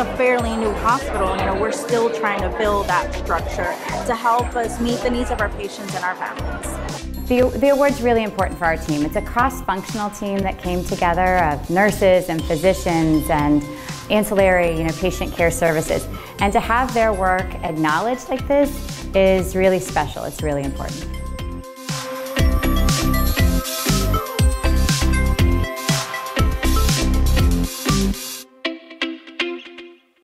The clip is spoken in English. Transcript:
A fairly new hospital, you know, we're still trying to build that structure to help us meet the needs of our patients and our families. The, the award's really important for our team. It's a cross-functional team that came together of nurses and physicians and ancillary, you know, patient care services. And to have their work acknowledged like this is really special. It's really important.